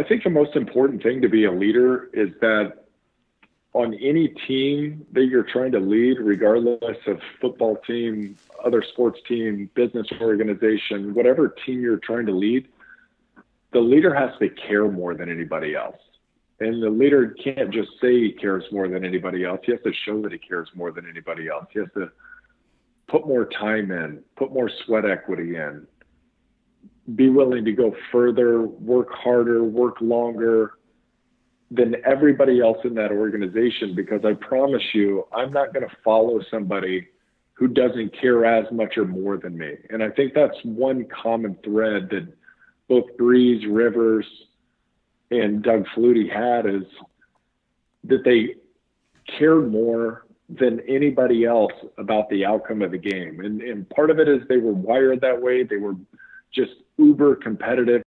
I think the most important thing to be a leader is that on any team that you're trying to lead, regardless of football team, other sports team, business organization, whatever team you're trying to lead, the leader has to care more than anybody else. And the leader can't just say he cares more than anybody else. He has to show that he cares more than anybody else. He has to put more time in, put more sweat equity in, be willing to go further, work harder, work longer, than everybody else in that organization because I promise you, I'm not going to follow somebody who doesn't care as much or more than me. And I think that's one common thread that both Brees, Rivers, and Doug Flutie had is that they cared more than anybody else about the outcome of the game. And, and part of it is they were wired that way. They were just uber competitive.